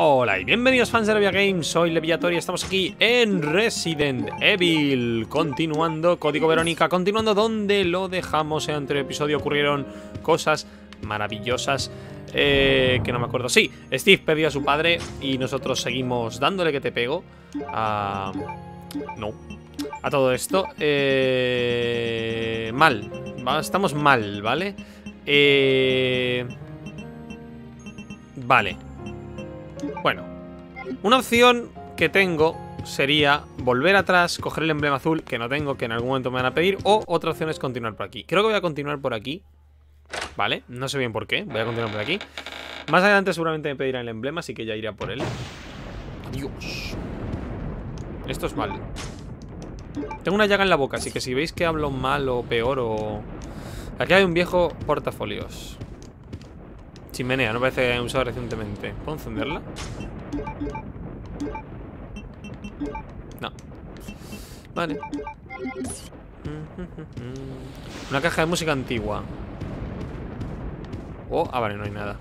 Hola y bienvenidos fans de Levia Games, soy Leviator y estamos aquí en Resident Evil. Continuando, Código Verónica, continuando donde lo dejamos. En el anterior episodio Ocurrieron cosas maravillosas eh, Que no me acuerdo, sí, Steve perdió a su padre y nosotros seguimos dándole que te pego a... No, a todo esto. Eh... Mal, estamos mal, ¿vale? Eh... Vale bueno, una opción que tengo sería volver atrás, coger el emblema azul, que no tengo, que en algún momento me van a pedir, o otra opción es continuar por aquí. Creo que voy a continuar por aquí, ¿vale? No sé bien por qué, voy a continuar por aquí. Más adelante seguramente me pedirán el emblema, así que ya iré por él. Dios. Esto es mal. Tengo una llaga en la boca, así que si veis que hablo mal o peor o... Aquí hay un viejo portafolios. Chimenea, no parece que haya usado recientemente. ¿Puedo encenderla? No. Vale. Una caja de música antigua. Oh, ah, vale, no hay nada.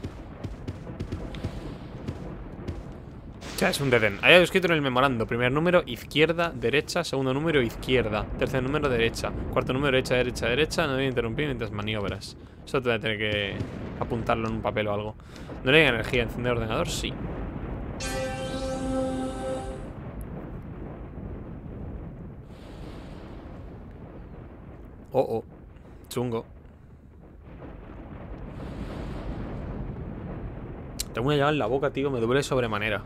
Ya, es un deden. Hay escrito en el memorando. Primer número, izquierda, derecha. Segundo número, izquierda. Tercer número, derecha. Cuarto número, derecha, derecha, derecha. No debe interrumpir mientras maniobras. Eso te voy a tener que apuntarlo en un papel o algo. ¿No le energía? ¿Encender ordenador? Sí. Oh, oh. Chungo. Tengo una llave en la boca, tío. Me duele sobremanera.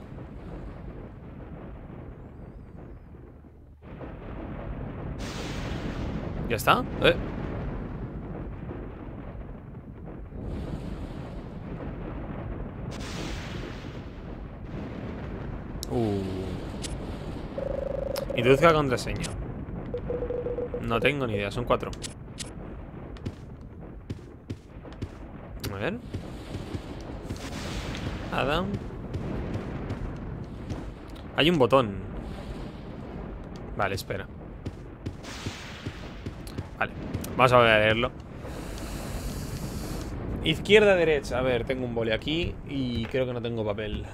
¿Ya está? ¿Eh? Uh. Introduzca la contraseña. No tengo ni idea, son cuatro. A ver. Adam. Hay un botón. Vale, espera. Vale, vamos a leerlo. Izquierda, derecha. A ver, tengo un boli aquí y creo que no tengo papel.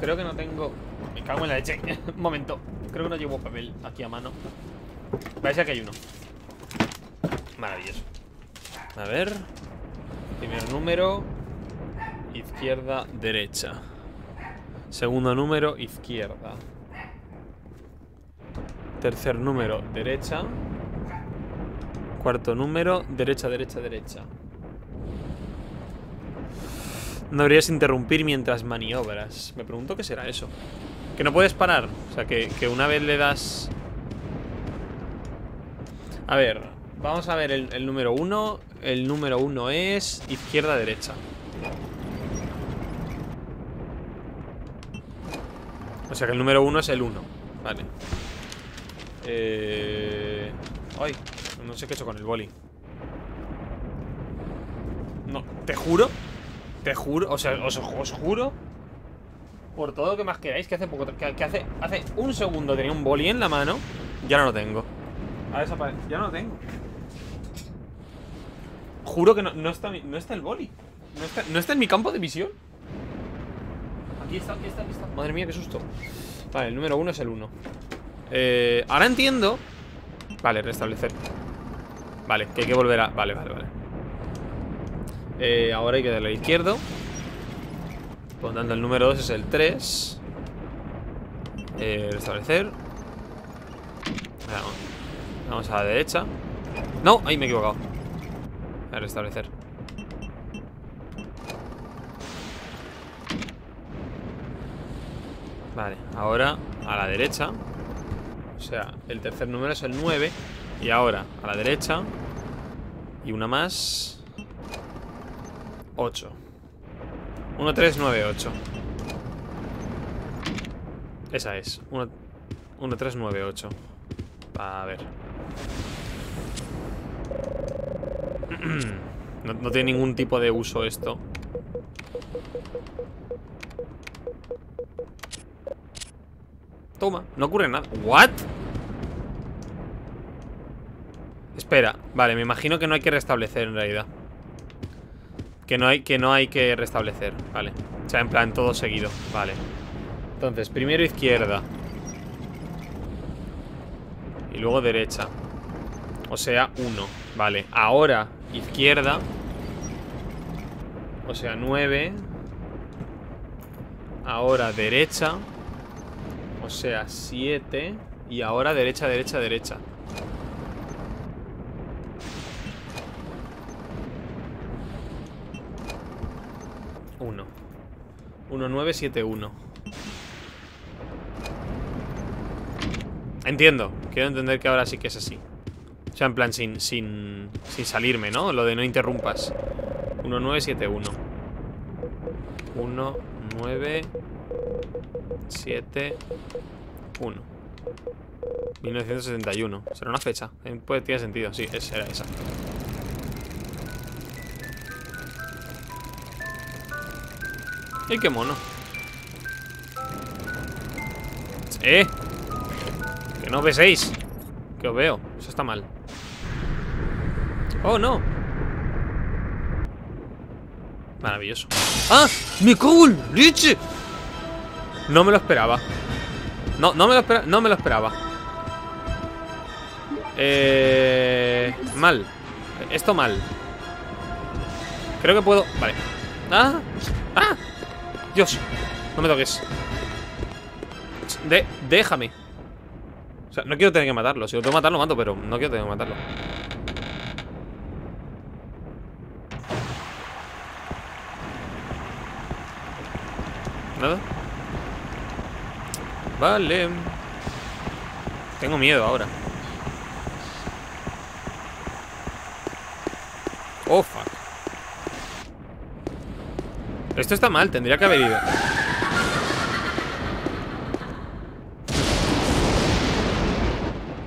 Creo que no tengo... Me cago en la leche. Un momento. Creo que no llevo papel aquí a mano. Parece que hay uno. Maravilloso. A ver. Primer número. Izquierda, derecha. Segundo número, izquierda. Tercer número, derecha. Cuarto número, derecha, derecha, derecha. No deberías interrumpir mientras maniobras. Me pregunto qué será eso. Que no puedes parar. O sea, que, una vez le das... A ver, vamos a ver el, número uno. El número uno es izquierda-derecha. O sea que el número uno es el uno. Vale. Eh... Ay, no sé qué he hecho con el boli. No, te juro te juro, o sea, os, juro Por todo lo que más queráis Que hace poco, que, hace, hace un segundo Tenía un boli en la mano Ya no lo tengo. Ha desaparecido, ya no lo tengo. Juro que no, no, está, no está el boli. No está, no está en mi campo de visión. Aquí está, aquí está, aquí está. Madre mía, qué susto. Vale, el número uno es el uno. Eh, Ahora entiendo. Vale, restablecer. Vale, que hay que volver a... Vale, vale, vale eh, ahora hay que darle a izquierdo. Por tanto, el número 2 es el 3. Eh, restablecer. Vamos a la derecha. No, ahí me he equivocado. A restablecer. Vale, ahora a la derecha. O sea, el tercer número es el 9. Y ahora a la derecha. Y una más. 8 1, 3, 9, 8 Esa es. 1, 1 3, 9, 8 A ver. No, no tiene ningún tipo de uso esto. Toma, no ocurre nada. ¿What? Espera, vale, me imagino que no hay que restablecer en realidad Que no hay que, no hay que restablecer, vale. O sea, en plan, todo seguido, vale. Entonces, primero izquierda. Y luego derecha. O sea, uno. Vale, ahora izquierda. O sea, nueve. Ahora derecha. O sea, siete. Y ahora derecha, derecha, derecha. 1971. Entiendo. Quiero entender que ahora sí que es así. O sea, en plan, sin, sin, sin salirme, ¿no? Lo de no interrumpas. 1971. 1971. 1971. Será una fecha. Eh, puede, tiene sentido. Sí, era esa. ¡Ay, qué mono! ¡Eh! Que no beséis Que os veo, eso está mal ¡Oh, no! Maravilloso ¡Ah! ¡Me cago en leche! No me lo esperaba No, no me lo, espera no me lo esperaba Eh... Mal Esto mal Creo que puedo... Vale ¡Ah! ¡Ah! Dios No me toques. De Déjame. O sea, no quiero tener que matarlo Si lo tengo que matar, lo mato Pero no quiero tener que matarlo. ¿Nada? Vale. Tengo miedo ahora. Oh, fuck Esto está mal, tendría que haber ido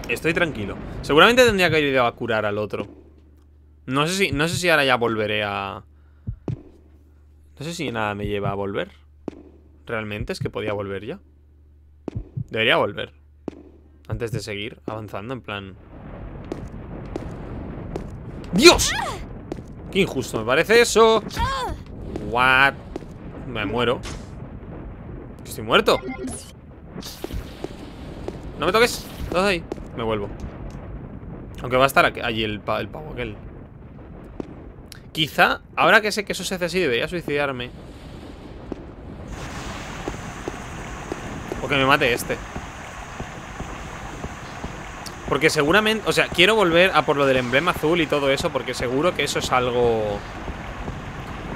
Estoy tranquilo Seguramente tendría que haber ido a curar al otro No sé si, no sé si ahora ya volveré a... No sé si nada me lleva a volver ¿Realmente es que podía volver ya? Debería volver Antes de seguir avanzando, en plan ¡Dios! ¡Qué injusto me parece eso! What? Me muero. Estoy muerto. No me toques. ¿Estás ahí? Me vuelvo. Aunque va a estar aquí, allí el, pa el pavo aquel. Quizá, ahora que sé que eso se hace así Debería suicidarme. O que me mate este. Porque seguramente, o sea, quiero volver a por lo del emblema azul y todo eso Porque seguro que eso es algo...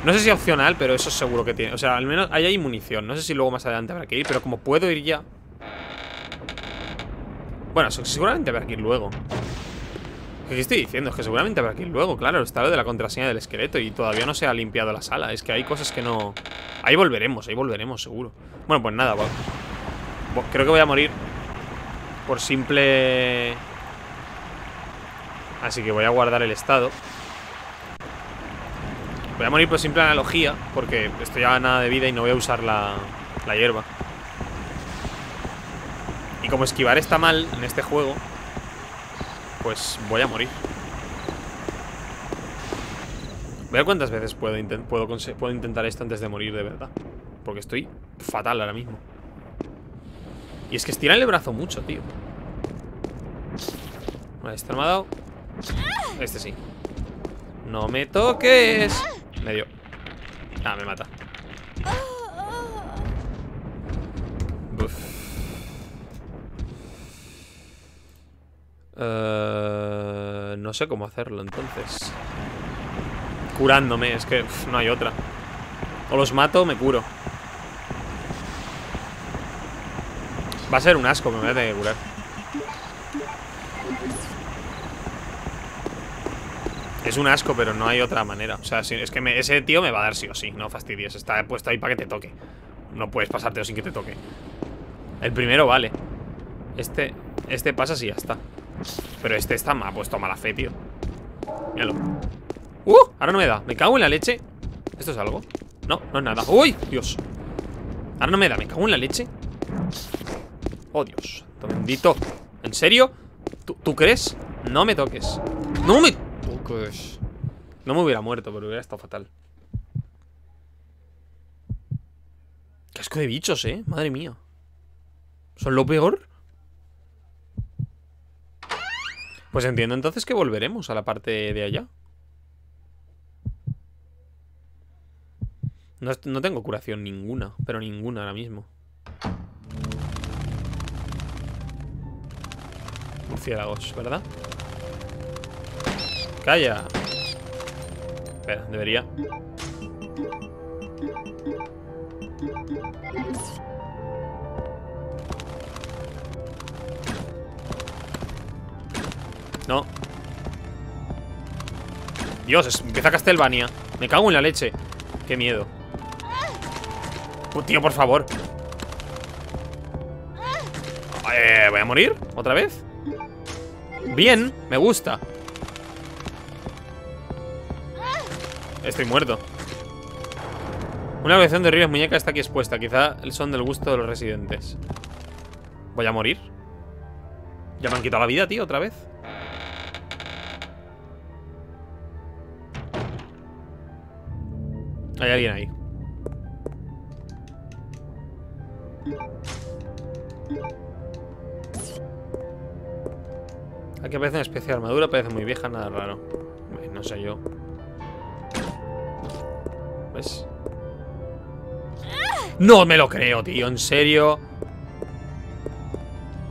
No sé si opcional, pero eso seguro que tiene. O sea, al menos ahí hay munición. No sé si luego más adelante habrá que ir Pero como puedo ir ya. Bueno, seguramente habrá que ir luego. ¿Qué estoy diciendo? Es que seguramente habrá que ir luego Claro, está lo de la contraseña del esqueleto Y todavía no se ha limpiado la sala. Es que hay cosas que no... Ahí volveremos, ahí volveremos, seguro. Bueno, pues nada, va. Creo que voy a morir Por simple... Así que voy a guardar el estado Voy a morir por simple analogía Porque estoy a nada de vida y no voy a usar la, la hierba. Y como esquivar está mal en este juego Pues voy a morir. Voy cuántas veces puedo, puedo intentar esto antes de morir de verdad. Porque estoy fatal ahora mismo. Y es que estiran el brazo mucho, tío. Vale, este no me ha dado. Este sí. No me toques me dio. Ah, me mata. Uh, no sé cómo hacerlo entonces. Curándome, es que no hay otra. O los mato o me curo. Va a ser un asco, me voy a tener que curar. Es un asco, pero no hay otra manera. O sea, es que ese tío me va a dar sí o sí. No fastidies. Está puesto ahí para que te toque. No puedes pasarte sin que te toque. El primero vale. Este, este pasa si ya está. Pero este está ha puesto mala fe, tío. Míralo. ¡Uh! Ahora no me da. Me cago en la leche. ¿Esto es algo? No, no es nada. ¡Uy! Dios. Ahora no me da. Me cago en la leche. Oh, Dios. Bendito. ¿En serio? ¿Tú, ¿Tú crees? No me toques. ¡No me pues, no me hubiera muerto, pero hubiera estado fatal. Casco de bichos, eh. Madre mía. ¿Son lo peor? Pues entiendo entonces que volveremos a la parte de allá. No, no, tengo curación ninguna, pero ninguna ahora mismo. Murciélagos, ¿verdad? ¡Calla! Debería... No. Dios, empieza Castlevania. Me cago en la leche. Qué miedo. Uh, tío, por favor. Eh, ¿Voy a morir? ¿Otra vez? Bien, me gusta. Estoy muerto. Una colección de horribles muñecas está aquí expuesta. Quizá son del gusto de los residentes. ¿Voy a morir? Ya me han quitado la vida, tío, otra vez. Hay alguien ahí. Aquí aparece una especie de armadura, parece muy vieja, nada raro. No sé yo. No me lo creo, tío, en serio.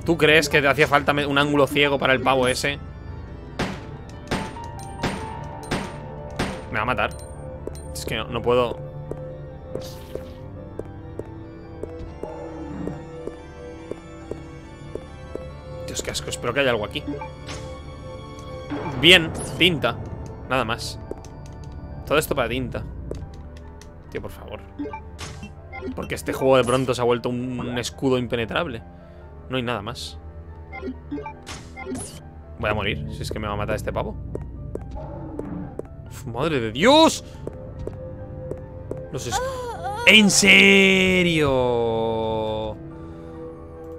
¿Tú crees que te hacía falta un ángulo ciego para el pavo ese? Me va a matar. Es que no, puedo... Dios, qué asco. Espero que haya algo aquí. Bien, tinta. Nada más. Todo esto para tinta. Por favor. Porque este juego de pronto se ha vuelto un, escudo impenetrable. No hay nada más. Voy a morir, si es que me va a matar este pavo. ¡Madre de Dios! No sé. ¡En serio!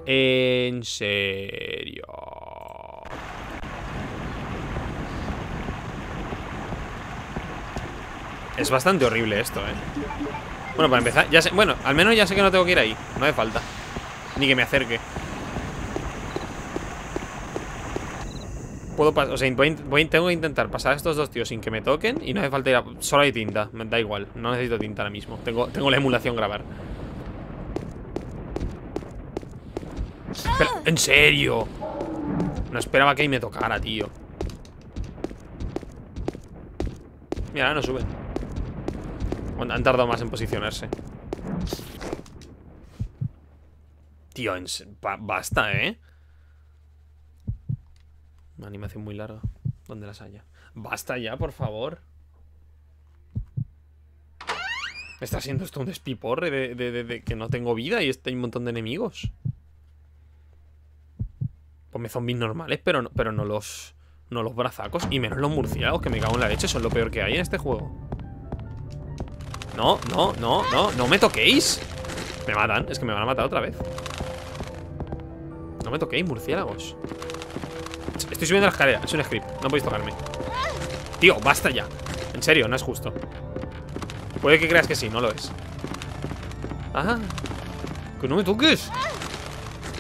En serio. Es bastante horrible esto, ¿eh? Bueno, para empezar, ya sé, bueno, al menos ya sé que no tengo que ir ahí. No hace falta. Ni que me acerque. Puedo pasar, o sea, tengo que intentar pasar a estos dos tíos sin que me toquen Y no hace falta ir a, solo hay tinta, me da igual No necesito tinta ahora mismo, tengo, tengo la emulación grabar. ¿En serio? No esperaba que ahí me tocara, tío. Mira, no sube han tardado más en posicionarse. Tío, basta, ¿eh? Una animación muy larga. ¿Dónde las haya? Basta ya, por favor. Está siendo esto un despiporre de, que no tengo vida y hay un montón de enemigos. Ponme zombies normales, pero no, pero no los. No los brazacos. Y menos los murciélagos, que me cago en la leche. Son lo peor que hay en este juego. No, no, no, no, no me toquéis. Me matan, es que me van a matar otra vez. No me toquéis, murciélagos. Estoy subiendo la escalera, es un script No podéis tocarme. Tío, basta ya. En serio, no es justo. Puede que creas que sí, no lo es. Ah Que no me toques.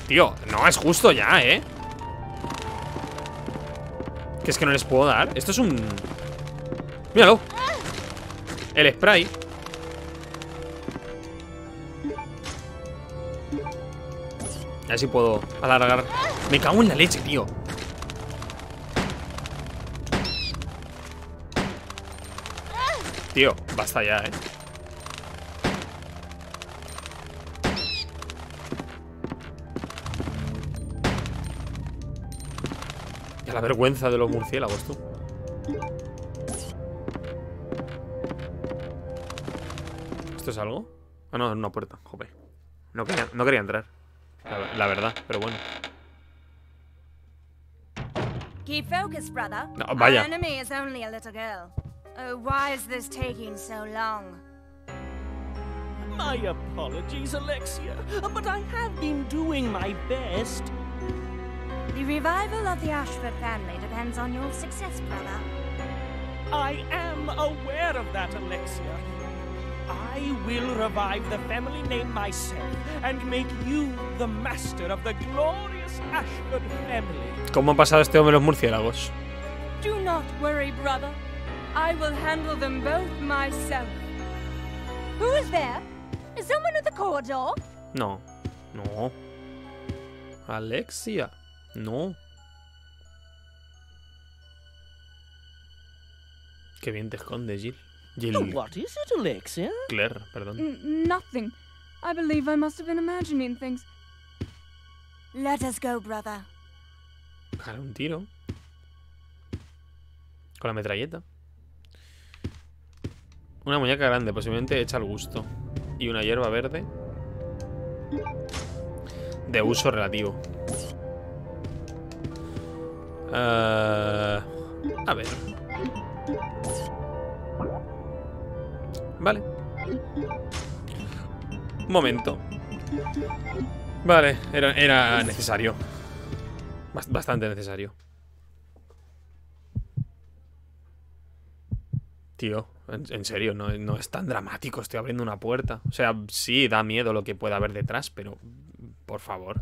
Tío, no es justo ya, ¿eh? Que es que no les puedo dar. Esto es un... Míralo. El spray A ver si puedo alargar. Me cago en la leche, tío. Tío, basta ya, eh. Ya la vergüenza de los murciélagos, tú. ¿Esto es algo? Ah, no, es una puerta, joder. No quería, no quería entrar. La, la verdad, pero bueno. Keep focus, brother. No, vaya. Our enemy is only a little girl. Oh, why is this taking so long? My apologies, Alexia, but I have been doing my best. The revival of the Ashford family depends on your success, brother. I am aware of that, Alexia. I will revive the family name myself and make you the master of the glorious Ashford family. ¿Cómo ha pasado este hombre los murciélagos? Do not worry, brother. I will handle them both myself. Who is there? Is someone at the corridor? No. No. Alexia. No. Qué bien te esconde, Jill. Jill. What is it, Alexia? Claire, perdón. N- nothing. I believe I must have been imagining things. Let us go, brother. Jala un tiro. Con la metralleta. Una muñeca grande, posiblemente hecha al gusto. Y una hierba verde. De uso relativo. Eh, a ver. Vale. Un momento. Vale, era, era necesario. Bast- Bastante necesario. Tío, en, en serio, no, no es tan dramático. Estoy abriendo una puerta. O sea, sí, da miedo lo que pueda haber detrás, pero por favor.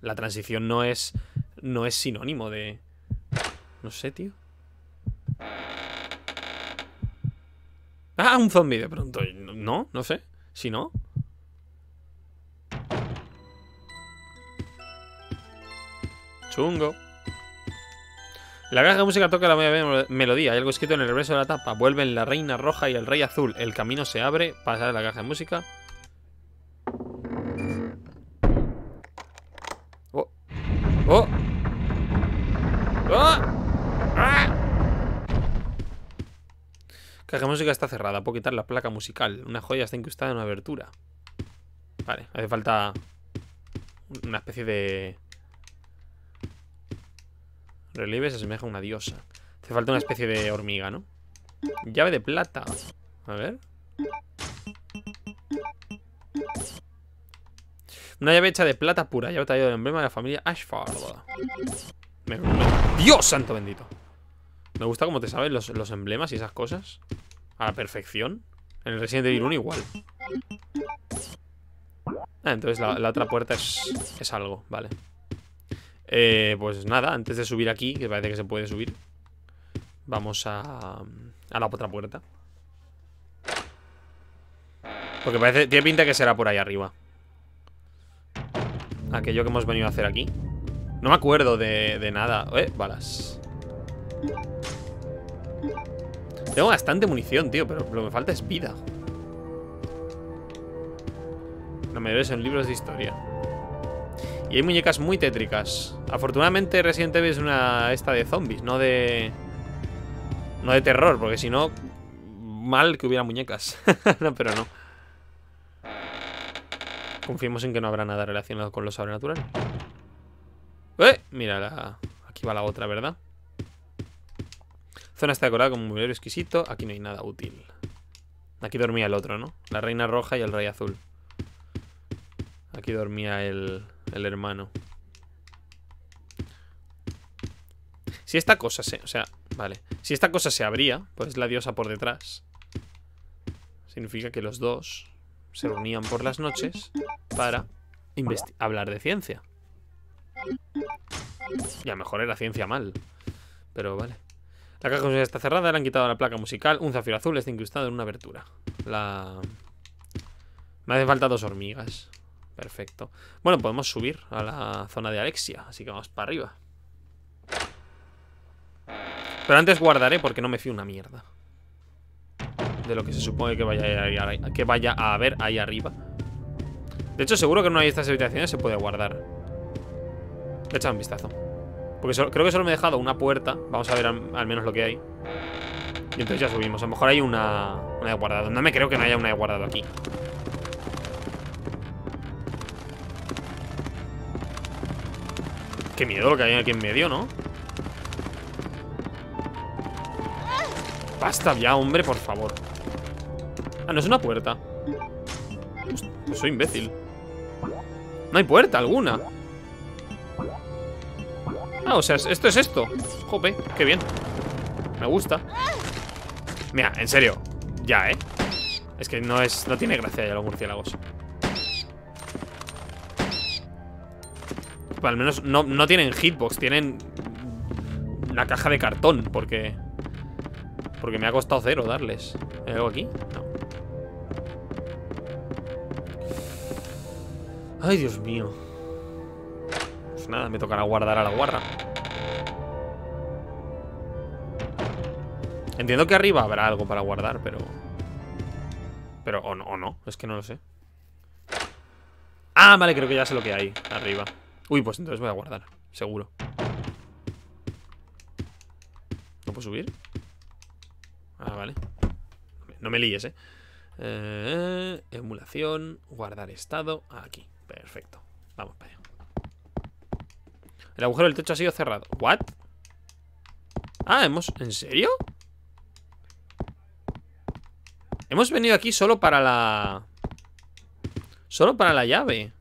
La transición no es. No es sinónimo de. No sé, tío. Ah, un zombie de pronto. No, no sé. Si no. Chungo. La caja de música toca la melodía. Hay algo escrito en el reverso de la tapa. Vuelven la reina roja y el rey azul. El camino se abre. Pasar la caja de música. Caja música está cerrada. Puedo quitar la placa musical. Una joya está incrustada en una abertura. Vale, hace falta una especie de relieve. Se asemeja a una diosa. Hace falta una especie de hormiga, ¿no? Llave de plata. A ver. Una llave hecha de plata pura. Llave tallada del emblema de la familia Ashford. ¡Dios santo bendito! Me gusta cómo te saben los, los emblemas y esas cosas. A la perfección. En el Resident Evil 1 igual. Ah, entonces la, otra puerta es, es algo, vale. Eh, pues nada, antes de subir aquí, que parece que se puede subir, vamos a, a la otra puerta. Porque parece, tiene pinta que será por ahí arriba. Aquello que hemos venido a hacer aquí. No me acuerdo de, de nada. Eh, balas. Tengo bastante munición, tío, pero lo que me falta es vida. La mayoría son libros de historia. Y hay muñecas muy tétricas. Afortunadamente Resident Evil es una esta de zombies, no de... No de terror, porque si no... Mal que hubiera muñecas. no, pero no. Confiemos en que no habrá nada relacionado con lo sobrenatural. ¡Eh! Mira, la... aquí va la otra, ¿verdad? Zona está decorada como un mobiliario exquisito. Aquí no hay nada útil. Aquí dormía el otro, ¿no? La reina roja y el rey azul. Aquí dormía el, el hermano. Si esta cosa se... O sea, vale. Si esta cosa se abría, pues la diosa por detrás. Significa que los dos se reunían por las noches para hablar de ciencia. Y a lo mejor era ciencia mal. Pero vale. La caja está cerrada, le han quitado la placa musical. Un zafiro azul está incrustado en una abertura. La... Me hacen falta dos hormigas. Perfecto. Bueno, podemos subir a la zona de Alexia, así que vamos para arriba. Pero antes guardaré porque no me fío una mierda. De lo que se supone que vaya, ahí- que vaya a haber ahí arriba. De hecho, seguro que en una de estas habitaciones se puede guardar. Echa un vistazo. Porque creo que solo me he dejado una puerta. Vamos a ver al, menos lo que hay. Y entonces ya subimos. A lo mejor hay una, una de guardado. No me creo que no haya una de guardado aquí. Qué miedo lo que hay aquí en medio, ¿no? Basta ya, hombre, por favor. Ah, no es una puerta. Soy imbécil. No hay puerta alguna. Ah, o sea, esto es esto. Jope, qué bien. Me gusta. Mira, en serio. Ya, ¿eh? Es que no es. No tiene gracia ya los murciélagos. Al menos no, no tienen hitbox, tienen una caja de cartón, porque. Porque me ha costado cero darles. ¿Hay algo aquí? No. Ay, Dios mío. Pues nada, me tocará guardar a la guarra. Entiendo que arriba habrá algo para guardar, pero... Pero, o no, o no, es que no lo sé. Ah, vale, creo que ya sé lo que hay arriba. Uy, pues entonces voy a guardar, seguro. ¿No puedo subir? Ah, vale. No me líes, eh. eh emulación, guardar estado. Aquí, perfecto. Vamos para allá. El agujero del techo ha sido cerrado. ¿What? Ah, hemos... ¿En serio? Hemos venido aquí solo para la... Solo para la llave.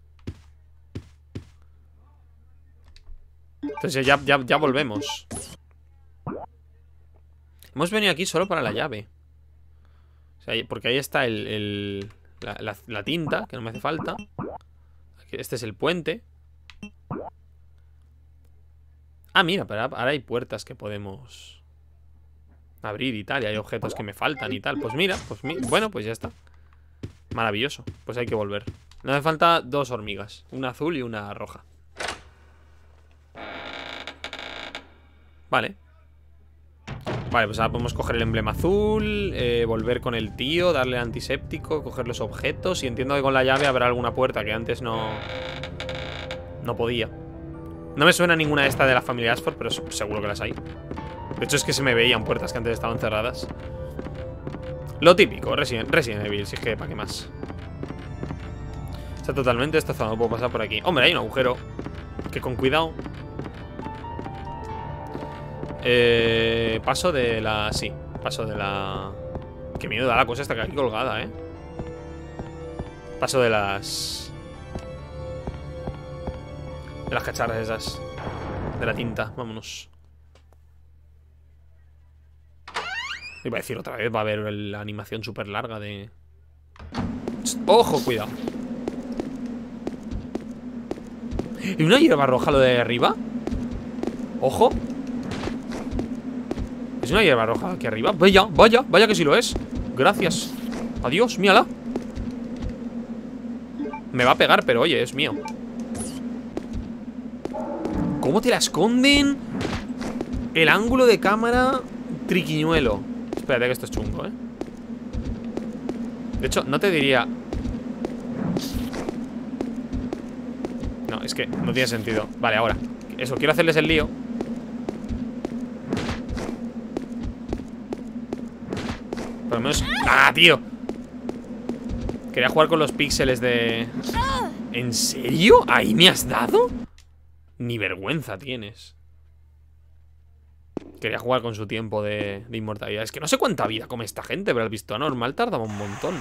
Entonces ya, ya, ya volvemos. Hemos venido aquí solo para la llave. Porque ahí está el, el la, la, tinta, que no me hace falta. Este es el puente. Ah, mira, pero ahora hay puertas que podemos abrir y tal. Y hay objetos que me faltan y tal. Pues mira, pues bueno, pues ya está. Maravilloso. Pues hay que volver. No hace falta dos hormigas. Una azul y una roja. Vale. Vale, pues ahora podemos coger el emblema azul, eh, volver con el tío, darle antiséptico, coger los objetos. Y entiendo que con la llave habrá alguna puerta que antes no... No podía. No me suena ninguna de esta de la familia Asford, pero seguro que las hay. De hecho es que se me veían puertas que antes estaban cerradas. Lo típico, Resident, Evil, si es que para qué más Está totalmente destrozado, no puedo pasar por aquí. Hombre, hay un agujero Que con cuidado. Eh, Paso de la... Sí, paso de la... Qué miedo da la cosa esta que aquí colgada, eh. Paso de las... De las cacharras esas De la tinta, vámonos Iba a decir otra vez, va a haber la animación súper larga de... ¡Ojo! Cuidado ¿Y una hierba roja lo de arriba? ¡Ojo! ¿Es una hierba roja aquí arriba? Vaya, vaya, vaya que sí lo es Gracias Adiós, mírala Me va a pegar, pero oye, es mío ¿Cómo te la esconden? El ángulo de cámara Triquiñuelo Espérate que esto es chungo, ¿eh? De hecho, no te diría... No, es que no tiene sentido Vale, ahora Eso, quiero hacerles el lío Por lo menos... ¡Ah, tío! Quería jugar con los píxeles de... ¿En serio? ¿Ahí me has dado? Ni vergüenza tienes Quería jugar con su tiempo de, inmortalidad. Es que no sé cuánta vida come esta gente, pero el visto normal tardaba un montón.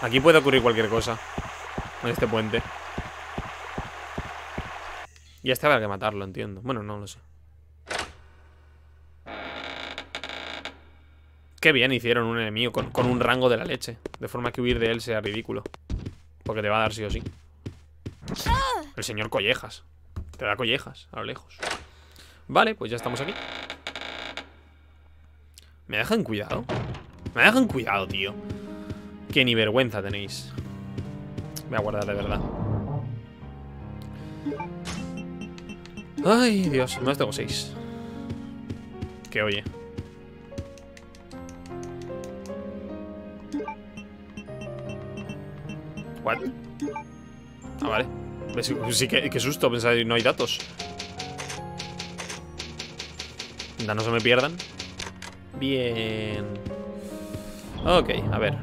Aquí puede ocurrir cualquier cosa. En este puente. Y este habrá que matarlo, entiendo. Bueno, no lo sé. Qué bien hicieron un enemigo con un rango de la leche. De forma que huir de él sea ridículo. Porque te va a dar sí o sí. El señor Collejas. Te da collejas, a lo lejos. Vale, pues ya estamos aquí. ¿Me dejan cuidado? Me dejan cuidado, tío. Que ni vergüenza tenéis. Voy a guardar de verdad. Ay, Dios, más tengo seis. Que oye What? Ah, vale Sí, qué, susto, pensaba no hay datos. no se me pierdan. Bien. Ok, a ver.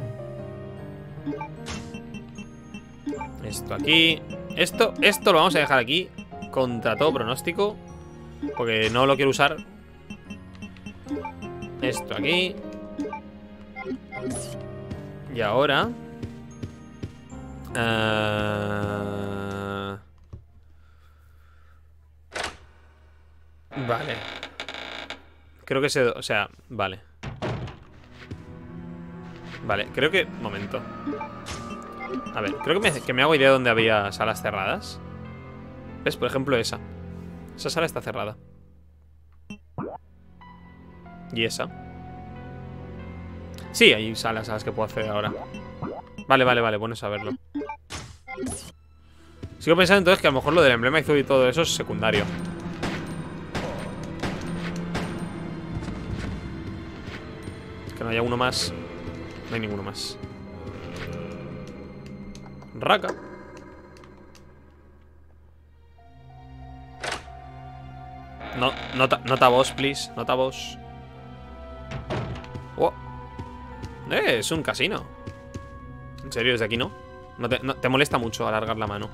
Esto aquí. Esto, esto lo vamos a dejar aquí. Contra todo pronóstico. Porque no lo quiero usar. Esto aquí. Y ahora. Uh... Vale. Creo que se... O sea, vale. Vale, creo que... Momento. A ver, creo que me, que me hago idea de dónde había salas cerradas. ¿Ves? Por ejemplo, esa. Esa sala está cerrada. Y esa. Sí, hay salas a las que puedo acceder ahora. Vale, vale, vale, bueno saberlo. Sigo pensando entonces que a lo mejor lo del emblema y todo eso es secundario. Que no haya uno más. No hay ninguno más. Raka. No, nota, nota vos, please. Nota vos. Oh. Eh, es un casino. ¿En serio? ¿Desde aquí no? No te, no te molesta mucho alargar la mano.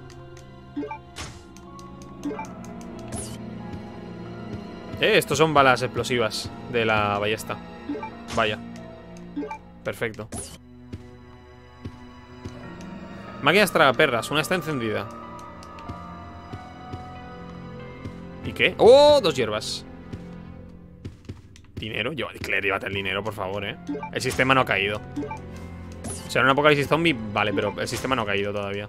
Eh, estos son balas explosivas de la ballesta. Vaya. Perfecto. Máquinas tragaperras. Una está encendida. ¿Y qué? ¡Oh! Dos hierbas. ¿Dinero? Yo, Claire, llévate el dinero, por favor, ¿eh? El sistema no ha caído. En un apocalipsis zombie, vale, pero el sistema no ha caído todavía.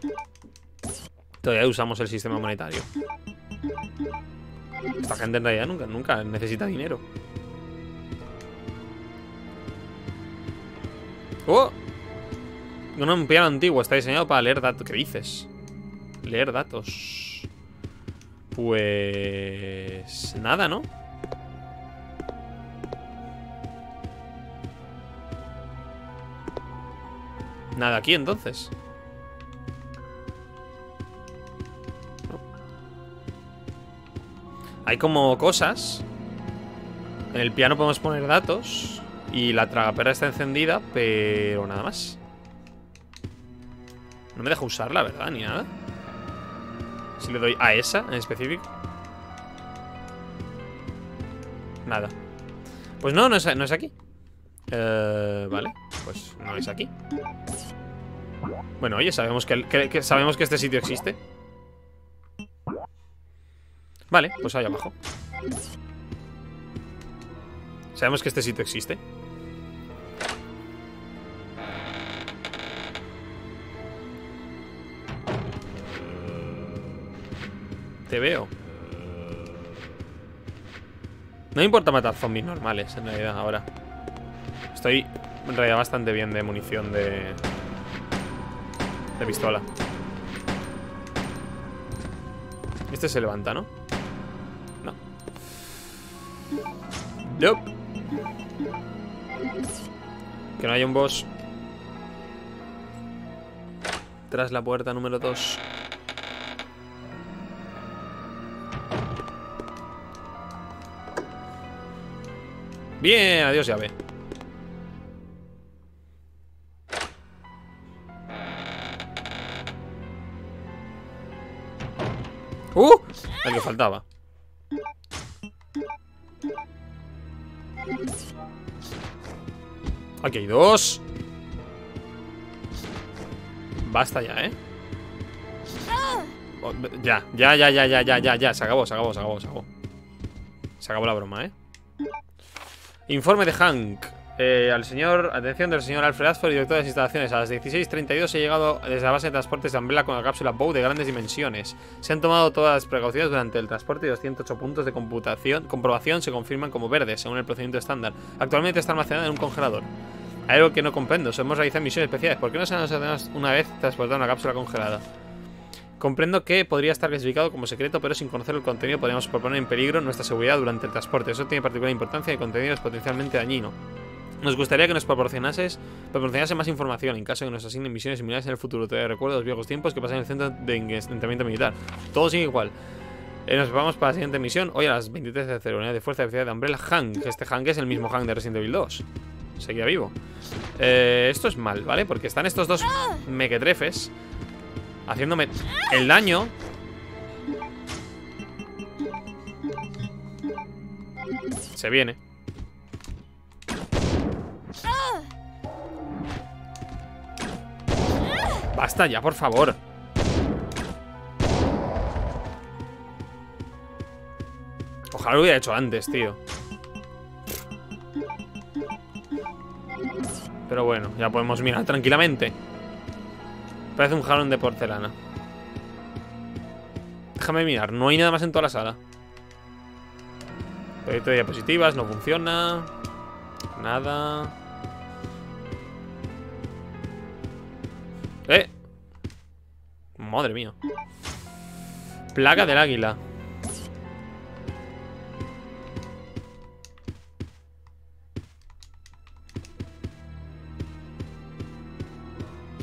Todavía usamos el sistema monetario. Esta gente en realidad nunca, nunca necesita dinero. ¡Oh! Un piano antiguo está diseñado para leer datos. ¿Qué dices? Leer datos. Pues... Nada, ¿no? Nada aquí, entonces. Hay como cosas. En el piano podemos poner datos. Y la tragaperra está encendida, pero nada más. No me deja usarla, ¿verdad? Ni nada. Si le doy a esa en específico. Nada. Pues no, no es, no es aquí. Eh, vale, pues no es aquí. Bueno, oye, sabemos que, sabemos que este sitio existe. Vale, pues ahí abajo. Sabemos que este sitio existe. Te veo. No me importa matar zombies normales, en realidad, ahora. Estoy, en realidad, bastante bien de munición de... De pistola. Este se levanta, ¿no? No. Que no haya un boss. Tras la puerta número 2. Bien, adiós llave. El que faltaba. Aquí hay dos. Basta ya, ¿eh? Oh, Ya, ya, ya, ya, ya, ya, ya, ya. Se acabó, se acabó, se acabó, se acabó. Se acabó la broma, ¿eh? Informe de Hank. Eh, al señor, atención del señor Alfred Asford, director de las instalaciones. A las 16.32 he llegado desde la base de transportes de Umbrella con la cápsula Bow de grandes dimensiones. Se han tomado todas las precauciones durante el transporte y 208 puntos de computación, comprobación se confirman como verdes, según el procedimiento estándar. Actualmente está almacenada en un congelador. Algo que no comprendo. Hemos realizado misiones especiales. ¿Por qué no se nos ha una vez transportado una cápsula congelada? Comprendo que podría estar clasificado como secreto, pero sin conocer el contenido podríamos proponer en peligro nuestra seguridad durante el transporte. Eso tiene particular importancia y el contenido es potencialmente dañino. Nos gustaría que nos proporcionases proporcionase más información en caso de que nos asignen misiones similares en el futuro. Te recuerdo los viejos tiempos que pasan en el centro de entrenamiento militar. Todo sigue igual. Eh, nos preparamos para la siguiente misión. Hoy a las 23 de unidad de fuerza de de Umbrella Hank. Este Hank es el mismo Hank de Resident Evil 2. Seguía vivo. Eh, esto es mal, ¿vale? Porque están estos dos mequetrefes haciéndome el daño. Se viene. Basta ya, por favor. Ojalá lo hubiera hecho antes, tío. Pero bueno, ya podemos mirar tranquilamente. Parece un jalón de porcelana. Déjame mirar, no hay nada más en toda la sala. Proyecto de diapositivas, no funciona. Nada. ¡Eh! Madre mía. Plaga del águila.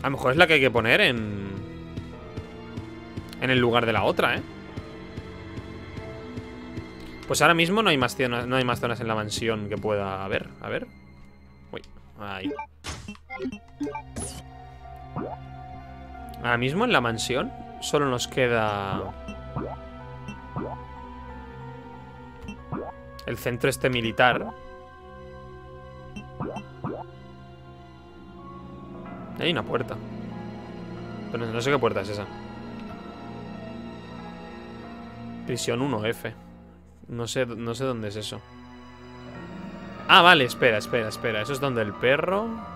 A lo mejor es la que hay que poner en... En el lugar de la otra, ¿eh? Pues ahora mismo no hay más, no hay más zonas en la mansión que pueda haber. A ver. Uy, ahí. Ahora mismo en la mansión solo nos queda... El centro este militar. Hay una puerta. Pero no sé qué puerta es esa. Prisión 1F. No sé, no sé dónde es eso. Ah, vale, espera, espera, espera. Eso es donde el perro...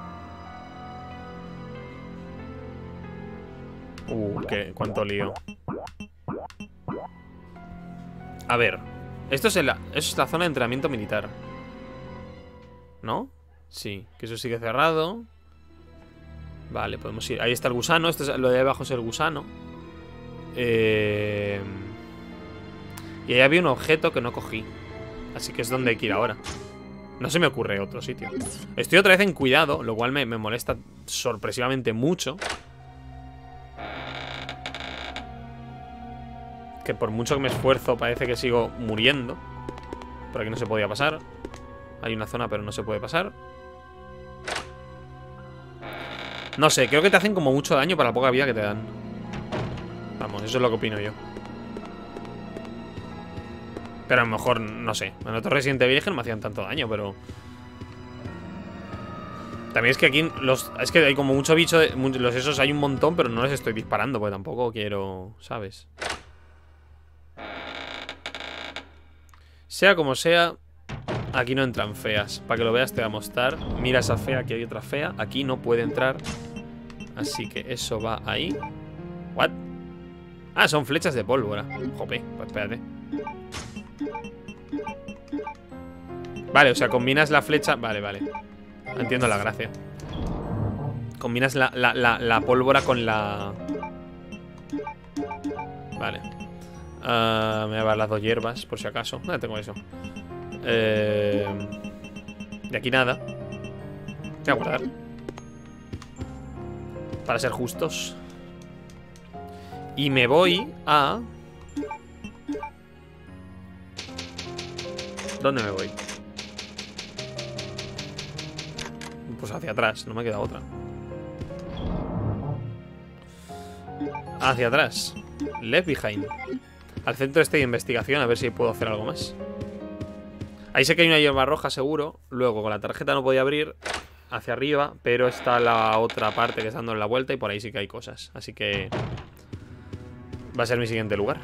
qué, cuánto lío. A ver. Esto es, la, es la zona de entrenamiento militar. ¿No? Sí, que eso sigue cerrado. Vale, podemos ir. Ahí está el gusano. Esto es, lo de abajo es el gusano. Eh... Y ahí había un objeto que no cogí. Así que es donde hay que ir ahora. No se me ocurre otro sitio. Estoy otra vez en cuidado, lo cual me, me molesta sorpresivamente mucho. Que por mucho que me esfuerzo parece que sigo muriendo. Por aquí no se podía pasar. Hay una zona pero no se puede pasar. No sé, creo que te hacen como mucho daño para la poca vida que te dan. Vamos, eso es lo que opino yo. Pero a lo mejor, no sé. En otro Resident Evil no me hacían tanto daño, pero... También es que aquí los... Es que hay como mucho bicho Los esos hay un montón, pero no les estoy disparando Porque tampoco quiero... ¿Sabes? Sea como sea Aquí no entran feas. Para que lo veas te voy a mostrar. Mira esa fea, aquí hay otra fea. Aquí no puede entrar. Así que eso va ahí. ¿What? Ah, son flechas de pólvora. Jope, pues espérate. Vale, o sea, combinas la flecha. Vale, vale. Entiendo la gracia. Combinas la, la, la, pólvora con la... Vale uh, Me voy a las dos hierbas, por si acaso. No tengo eso. Eh... De aquí nada. Voy a guardar. Para ser justos. Y me voy a... ¿Dónde me voy? Pues hacia atrás, no me queda otra. Hacia atrás. Left behind Al centro este de investigación A ver si puedo hacer algo más. Ahí sé que hay una hierba roja seguro. Luego con la tarjeta no podía abrir Hacia arriba Pero está la otra parte que está dando la vuelta Y por ahí sí que hay cosas. Así que Va a ser mi siguiente lugar.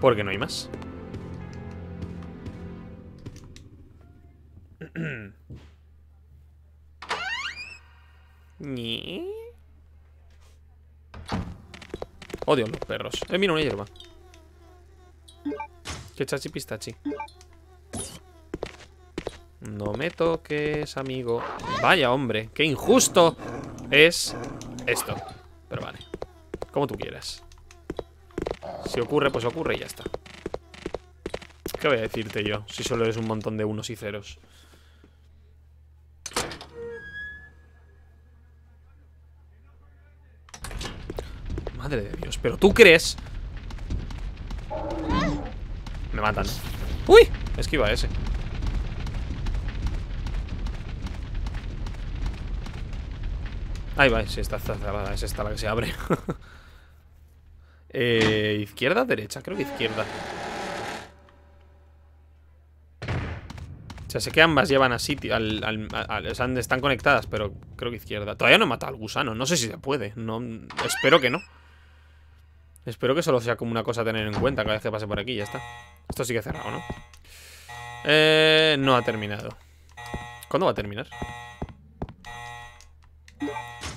Porque no hay más Odio los perros. Eh, mira una hierba. Que chachi pistachi. No me toques, amigo. Vaya, hombre. Qué injusto es esto. Pero vale. Como tú quieras. Si ocurre, pues ocurre y ya está. ¿Qué voy a decirte yo? Si solo es un montón de unos y ceros. Madre de Dios, pero tú crees. Me matan ¡Uy! Esquiva ese. Ahí va, sí, está cerrada Es esta la que se abre. Eh, ¿Izquierda derecha? Creo que izquierda. O sea, sé que ambas llevan a sitio al, o sea, están conectadas, pero creo que izquierda. Todavía no he matado al gusano, no sé si se puede no, Espero que no Espero que solo sea como una cosa a tener en cuenta cada vez que pase por aquí, ya está. Esto sigue cerrado, ¿no? Eh, no ha terminado. ¿Cuándo va a terminar?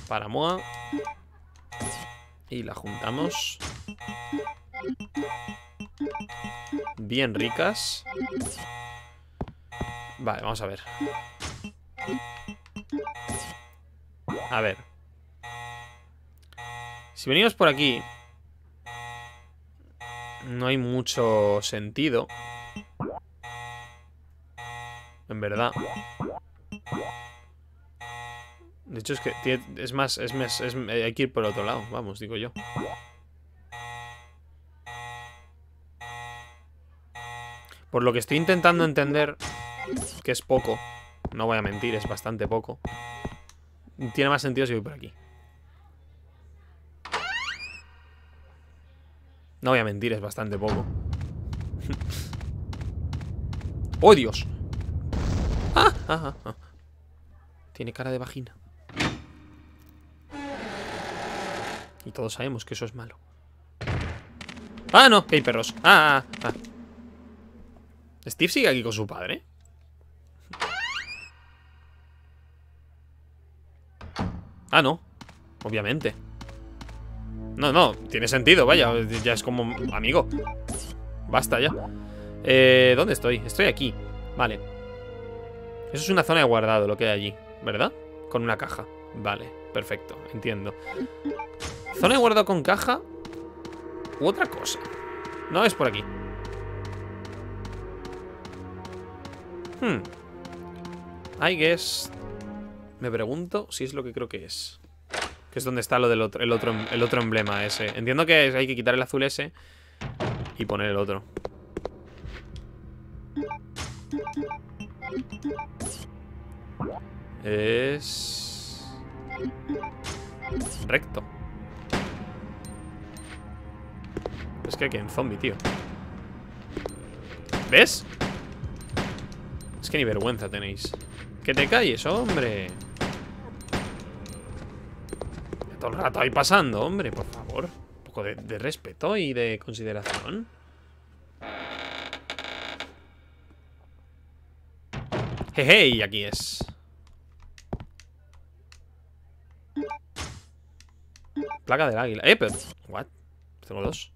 Para Moa. Y la juntamos. Bien ricas. Vale, vamos a ver. A ver. Si venimos por aquí... No hay mucho sentido. En verdad. De hecho, es que es más, es más, es, hay que ir por otro lado, vamos, digo yo. Por lo que estoy intentando entender, que es poco, no voy a mentir, es bastante poco. Tiene más sentido si voy por aquí. No voy a mentir, es bastante poco. ¡Oh, Dios! ¡Ah! ah, ah, ah. Tiene cara de vagina. Y todos sabemos que eso es malo. ¡Ah, no! Hay perros. ¡Ah, ah, ah! Steve sigue aquí con su padre. Ah, no. Obviamente. No, no, tiene sentido, vaya. Ya es como amigo. Basta ya. Eh, ¿Dónde estoy? Estoy aquí. Vale. Eso es una zona de guardado, lo que hay allí, ¿verdad? Con una caja. Vale, perfecto, entiendo. Zona de guardado con caja u otra cosa. No, es por aquí. Hmm. I guess... Me pregunto si es lo que creo que es. Que es donde está lo del otro, el otro, el otro emblema ese. Entiendo que hay que quitar el azul ese y poner el otro. Es... Recto. Es que aquí un zombie, tío. ¿Ves? Es que ni vergüenza tenéis. Que te calles, hombre. Todo el rato ahí pasando, hombre, por favor. Un poco de, de respeto y de consideración. Jeje, aquí es. Placa del águila. Eh, pero... What? Tengo dos.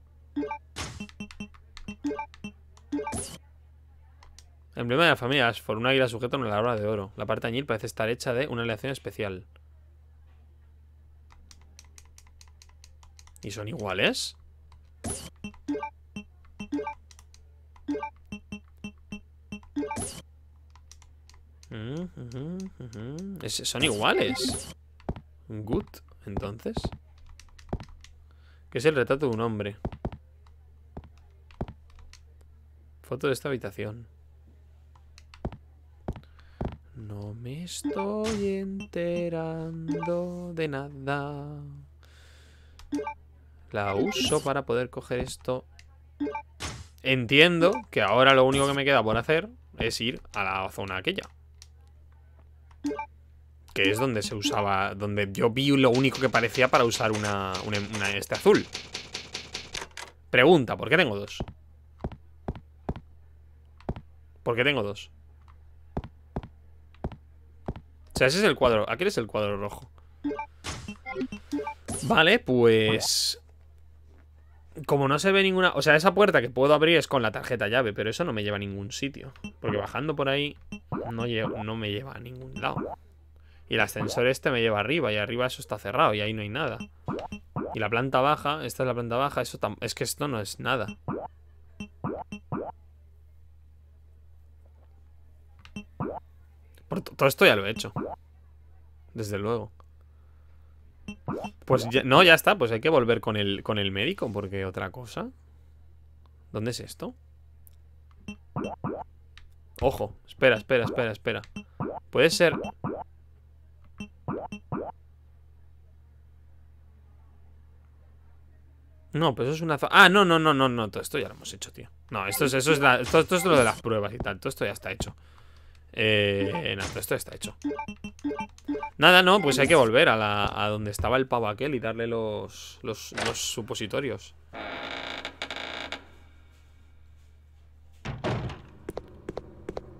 Emblema de la familia Ashford. Un águila sujeto en la labra de oro. La parte añil parece estar hecha de una aleación especial. ¿Y son iguales? Mm, son iguales. Good, entonces. Que es el retrato de un hombre. Foto de esta habitación. No me estoy enterando de nada. La uso para poder coger esto. Entiendo que ahora lo único que me queda por hacer es ir a la zona aquella. Que es donde se usaba Donde yo vi lo único que parecía para usar una, una, este azul Pregunta, ¿por qué tengo dos? ¿Por qué tengo dos? O sea, ese es el cuadro Aquí es el cuadro rojo Vale, pues Como no se ve ninguna O sea, esa puerta que puedo abrir es con la tarjeta llave Pero eso no me lleva a ningún sitio Porque bajando por ahí No, no me lleva a ningún lado y el ascensor este me lleva arriba y arriba eso está cerrado y ahí no hay nada. Y la planta baja, esta es la planta baja, eso es que esto no es nada. todo esto ya lo he hecho. Desde luego. Pues ya, no, ya está, pues hay que volver con el, con el médico, porque otra cosa. ¿Dónde es esto? Ojo, espera, espera, espera, espera. Puede ser... No, pues eso es una zona... Ah, no, no, no, no, no. Todo esto ya lo hemos hecho, tío. No, esto es, eso es todo, es lo de las pruebas y tal. Todo esto ya está hecho. Eh, todo esto está hecho. Nada, no, pues hay que volver a, donde estaba el pavo aquel y darle los, los supositorios.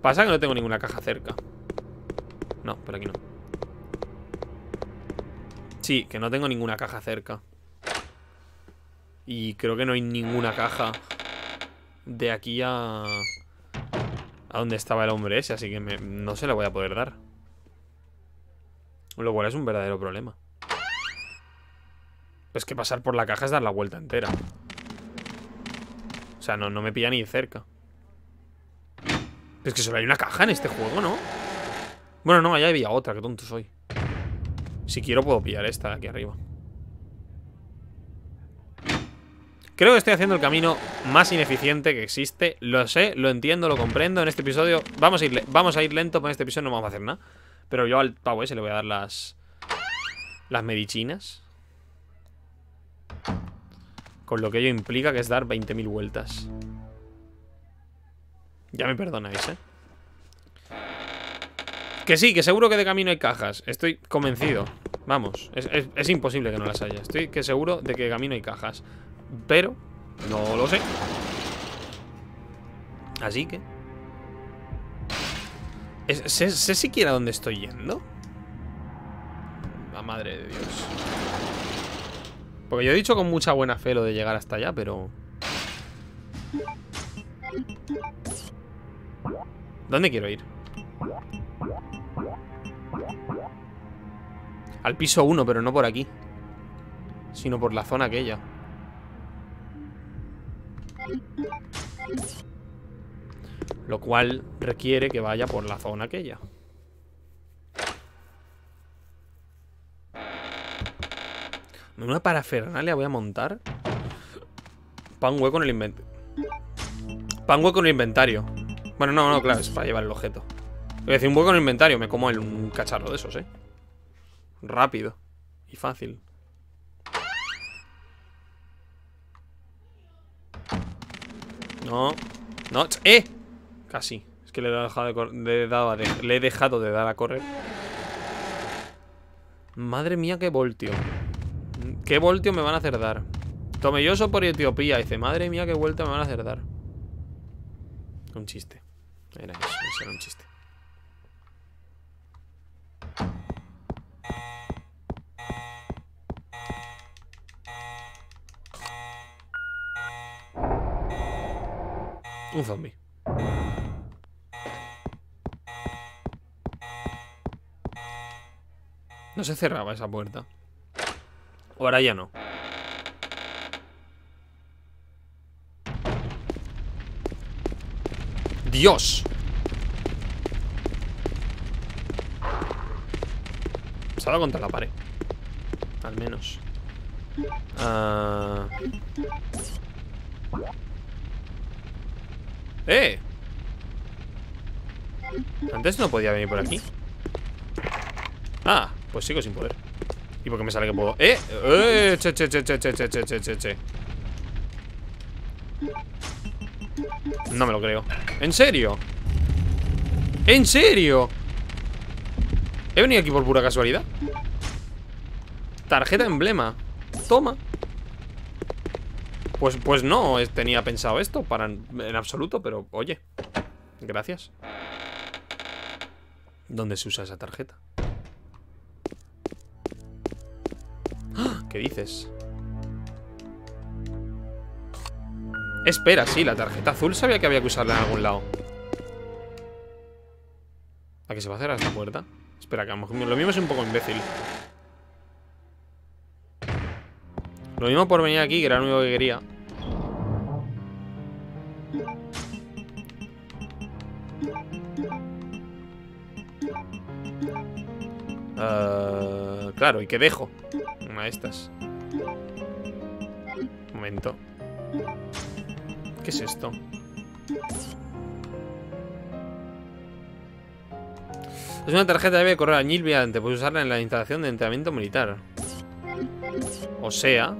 Pasa que no tengo ninguna caja cerca. No, por aquí no. Sí, que no tengo ninguna caja cerca. Y creo que no hay ninguna caja de aquí a... A donde estaba el hombre ese, así que no se le voy a poder dar. Lo cual es un verdadero problema. Es que pasar por la caja es dar la vuelta entera. O sea, no, no me pilla ni cerca. Es que solo hay una caja en este juego, ¿no? Bueno, no, allá había otra, qué tonto soy. Si quiero puedo pillar esta de aquí arriba. Creo que estoy haciendo el camino más ineficiente que existe. Lo sé, lo entiendo, lo comprendo. En este episodio vamos a ir, vamos a lento, pero en este episodio no vamos a hacer nada. Pero yo al pavo ese le voy a dar las... Las medicinas. Con lo que ello implica que es dar 20.000 vueltas. Ya me perdonáis, ¿eh? Que sí, que seguro que de camino hay cajas Estoy convencido Vamos, es, imposible que no las haya Estoy que seguro de que de camino hay cajas Pero no lo sé Así que ¿Sé, ¿Sé siquiera dónde estoy yendo? La madre de Dios Porque yo he dicho con mucha buena fe lo de llegar hasta allá, pero... ¿Dónde quiero ir? Al piso 1, pero no por aquí Sino por la zona aquella Lo cual requiere que vaya por la zona aquella. Una parafernalia voy a montar Pan hueco en el inventario Pan hueco en el inventario. Bueno, no, no, claro, es para llevar el objeto. A decir, un hueco en el inventario Me como el, un cacharro de esos, eh Rápido y fácil No No, ¡eh! Casi. Es que le he dejado de, le he dejado de dar a correr. Madre mía, qué voltio. ¿Qué voltio me van a hacer dar? Tomelloso por Etiopía. Dice, madre mía, qué vuelta me van a hacer dar. Un chiste. Era eso, eso era un chiste Un zombie. No se cerraba esa puerta. Ahora ya no. ¡Dios! Se ha contra la pared. Al menos. Ah... ¡Eh! Antes no podía venir por aquí Ah, pues sigo sin poder ¿Y por qué me sale que puedo? ¡Eh! ¡Eh! Che, che, che, che, che, che, che, che, che. No me lo creo ¿En serio? ¿En serio? ¿He venido aquí por pura casualidad? Tarjeta emblema Toma pues, pues no tenía pensado esto para en absoluto, pero oye, gracias. ¿Dónde se usa esa tarjeta? ¡Ah! ¿Qué dices? Espera, sí, la tarjeta azul sabía que había que usarla en algún lado. ¿A qué se va a hacer a esta puerta? Espera, que lo mismo es un poco imbécil. Lo mismo por venir aquí, que era lo único que quería. Claro, ¿y qué dejo? Una de estas. Un momento. ¿Qué es esto? Es una tarjeta de correr a Antes Puedes usarla en la instalación de entrenamiento militar. O sea,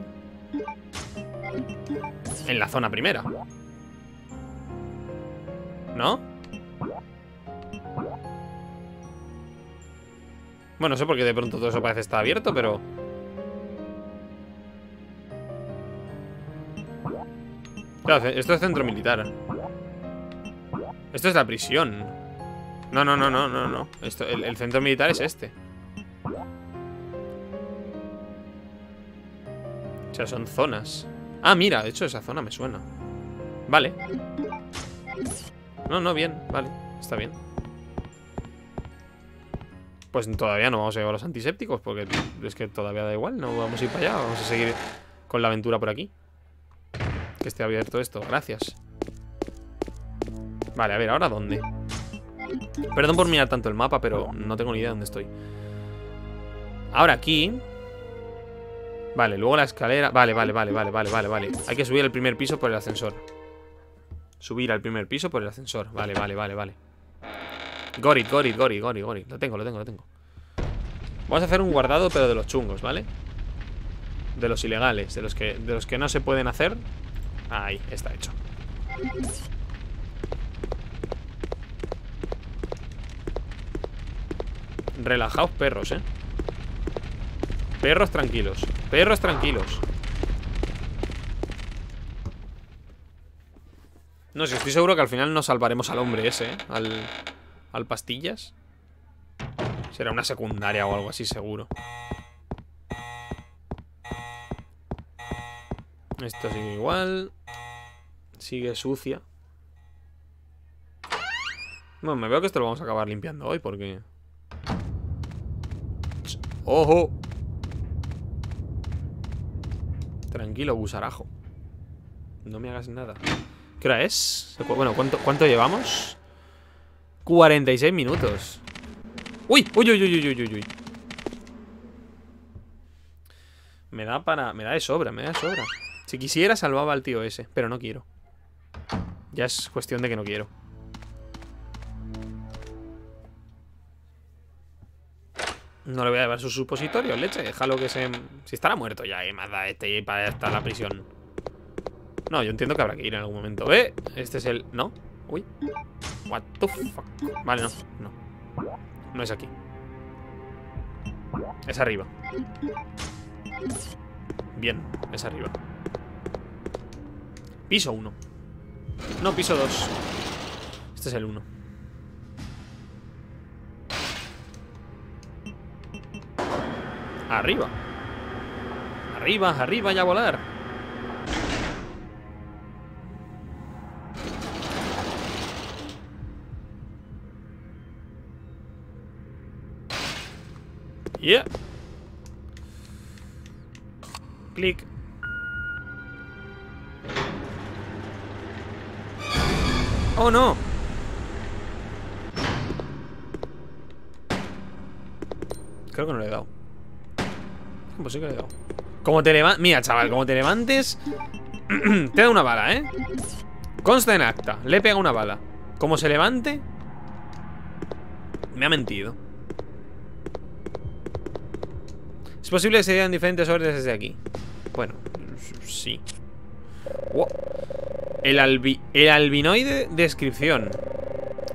en la zona primera. ¿No? Bueno, no sé por qué de pronto todo eso parece estar abierto, pero... Claro, esto es centro militar. Esto es la prisión. No, no, no, no, no, no. Esto, el, el centro militar es este. O sea, son zonas. Ah, mira, de hecho esa zona me suena. Vale. No, no, bien, vale. Está bien. Pues todavía no vamos a llevar los antisépticos porque es que todavía da igual. No vamos a ir para allá. Vamos a seguir con la aventura por aquí. Que esté abierto esto. Gracias. Vale, a ver, ¿ahora dónde? Perdón por mirar tanto el mapa, pero no tengo ni idea de dónde estoy. Ahora aquí... Vale, luego la escalera... Vale, vale, vale, vale, vale, vale, vale. Hay que subir al primer piso por el ascensor. Subir al primer piso por el ascensor. Vale, vale, vale, vale. Gorit, Gorit, Gorit, Gorit, Gorit. Lo tengo, lo tengo, lo tengo. Vamos a hacer un guardado, pero de los chungos, ¿vale? De los ilegales, de los que, de los que no se pueden hacer. Ahí, está hecho. Relajaos perros, ¿eh? Perros tranquilos. Perros tranquilos. No sé, estoy seguro que al final nos salvaremos al hombre ese, ¿eh? Al, al pastillas. Será una secundaria o algo así, seguro. Esto sigue igual. Sigue sucia. Bueno, me veo que esto lo vamos a acabar limpiando hoy porque... ¡Ojo! Tranquilo, gusarajo. No me hagas nada. ¿Qué hora es? Bueno, ¿cuánto, cuánto llevamos? 46 minutos. ¡Uy! ¡Uy, uy, uy, uy, uy, uy! Me da para... Me da de sobra, me da de sobra. Si quisiera, salvaba al tío ese. Pero no quiero. Ya es cuestión de que no quiero. No le voy a llevar su supositorio, leche. Déjalo que se... Si estará muerto ya, eh, más da este para estar la prisión. No, yo entiendo que habrá que ir en algún momento. ¿Eh? Este es el... ¿No? Uy. What the fuck. Vale, no. No. No es aquí. Es arriba. Bien, es arriba. Piso 1. No, piso 2. Este es el 1. Arriba. Arriba, arriba y a volar. Yeah. Clic. Oh no. Creo que no le he dado. Pues sí que le he dado. Como te levantes. Mira, chaval, como te levantes. te da una bala, ¿eh? Consta en acta. Le pega una bala. Como se levante. Me ha mentido. Posible que se vean diferentes órdenes desde aquí. Bueno, sí. El, albi el albinoide descripción.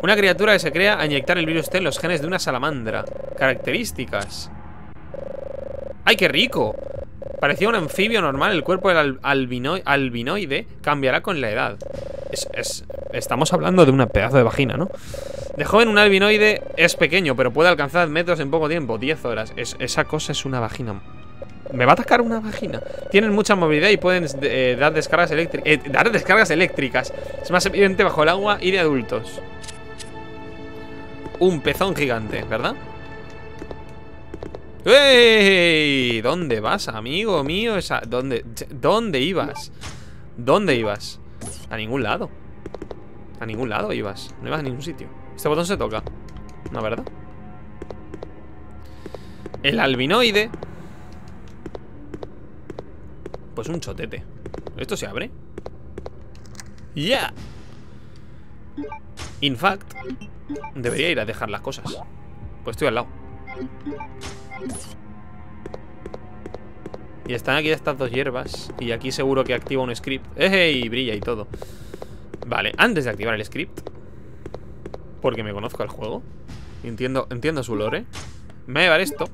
Una criatura que se crea a inyectar el virus T en los genes de una salamandra. Características. ¡Ay, qué rico! Parecía un anfibio normal. El cuerpo del albinoide cambiará con la edad. Es, estamos hablando de una pedazo de vagina, ¿no? De joven un albinoide es pequeño, pero puede alcanzar metros en poco tiempo, 10 horas. esa cosa es una vagina. ¿Me va a atacar una vagina? Tienen mucha movilidad y pueden eh, dar, descargas eh, dar descargas eléctricas. Es más evidente bajo el agua y de adultos. Un pezón gigante, ¿verdad? ¡Ey! ¿Dónde vas, amigo mío? ¿Dónde... ¿Dónde ibas? ¿Dónde ibas? A ningún lado A ningún lado ibas No ibas a ningún sitio Este botón se toca ¿No, verdad? El albinoide Pues un chotete ¿Esto se abre? ¡Ya! In fact Debería ir a dejar las cosas Pues estoy al lado y están aquí estas dos hierbas Y aquí seguro que activa un script ¡Ey! Y brilla y todo Vale, antes de activar el script Porque me conozco el juego Entiendo, entiendo su lore Me voy a llevar esto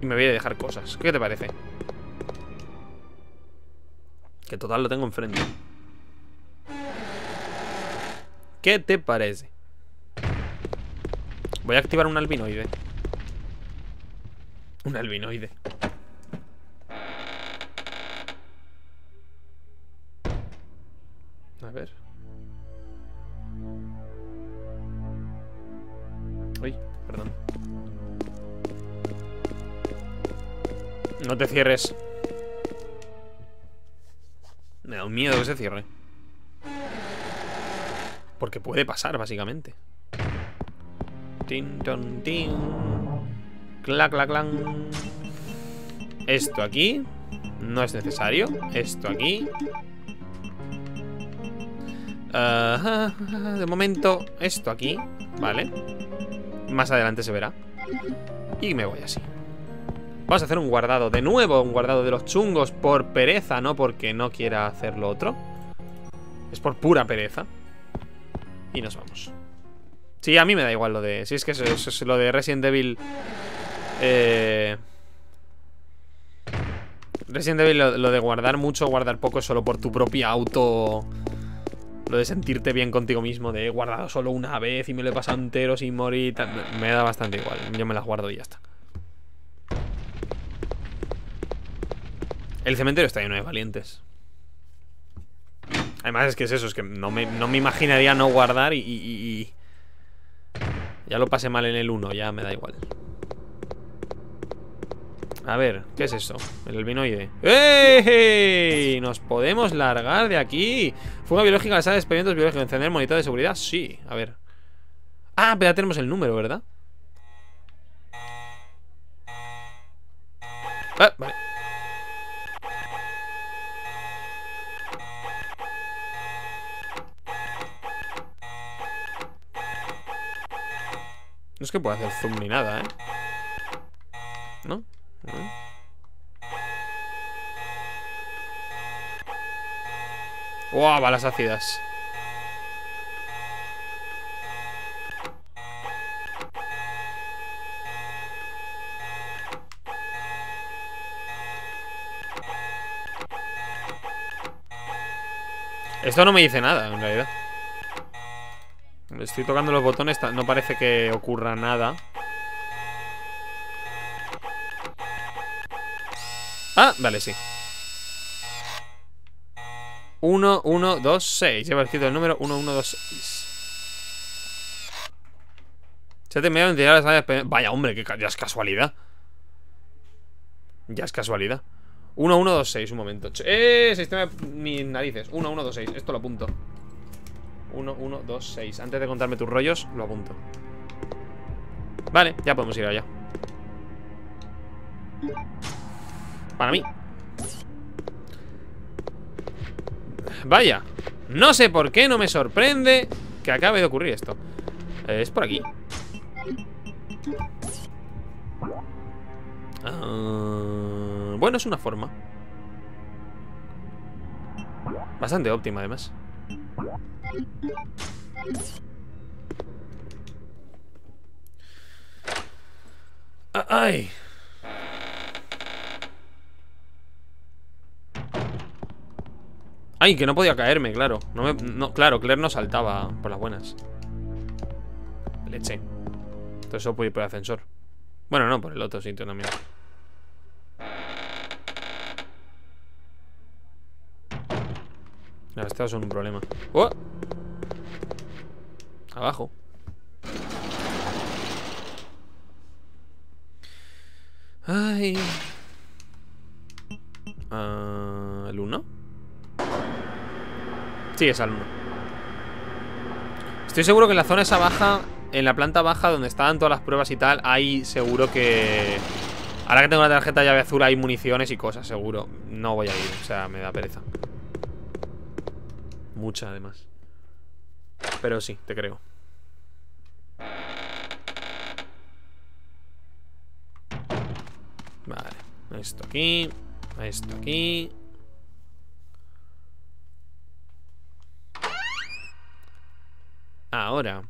Y me voy a dejar cosas ¿Qué te parece? Que total lo tengo enfrente ¿Qué te parece? Voy a activar un albinoide. Un albinoide. A ver. Uy, perdón. No te cierres. Me da un miedo que se cierre. Porque puede pasar, básicamente. Tin, ton, tin. Clac, clac, clan. Esto aquí. No es necesario. Esto aquí. De momento, esto aquí. Vale. Más adelante se verá. Y me voy así. Vamos a hacer un guardado. De nuevo, un guardado de los chungos por pereza, no porque no quiera hacer lo otro. Es por pura pereza. Y nos vamos. Sí, a mí me da igual lo de... Si es que eso, es lo de Resident Evil... Eh... Resident Evil, lo, lo de guardar mucho, guardar poco solo por tu propia auto... De sentirte bien contigo mismo, de he guardado solo una vez y me lo he pasado entero sin morir. me- da bastante igual. Yo me las guardo y ya está. El cementerio está lleno de valientes. Además es que es eso, es que no me, no me imaginaría no guardar y- y- Ya lo pasé mal en el 1, ya me da igual. A ver, ¿qué es eso? El albinoide. ¡Ey! ¿Nos podemos largar de aquí? Fuga biológica, la sala de experimentos biológicos. ¿Encender monitor de seguridad? Sí, a ver. Ah, pero ya tenemos el número, ¿verdad? Ah, vale. No es que pueda hacer zoom ni nada, ¿eh? ¿No? ¿No? ¡Wow! Balas ácidas. Esto no me dice nada, en realidad. Estoy tocando los botones, no parece que ocurra nada. Ah, vale, sí. 1, 1, 2, 6. Lleva escrito el número 1, 1, 2, 6. Se ha terminado de las áreas. Vaya, hombre, que ya es casualidad. Ya es casualidad. 1, 1, 2, 6, un momento. ¡Eh! Sistema de mis narices. 1, 1, 2, 6. Esto lo apunto. 1, 1, 2, 6. Antes de contarme tus rollos, lo apunto. Vale, ya podemos ir allá. Para mí. Vaya. No sé por qué no me sorprende que acabe de ocurrir esto. Es por aquí. Ah, bueno, es una forma. Bastante óptima, además. Ah, ¡Ay! ¡Ay! Que no podía caerme, claro. No claro, Claire no saltaba por las buenas. Leche. Entonces eso puede ir por el ascensor. Bueno, no, por el otro sitio también. Las estas son un problema. ¡Oh! Abajo. Ay. Ah, ¿El 1? Al 1. Estoy seguro que en la zona esa baja, en la planta baja donde estaban todas las pruebas y tal, hay seguro que... Ahora que tengo la tarjeta llave azul hay municiones y cosas, seguro. No voy a ir, o sea, me da pereza. Mucha, además. Pero sí, te creo. Vale, esto aquí, esto aquí. Ahora.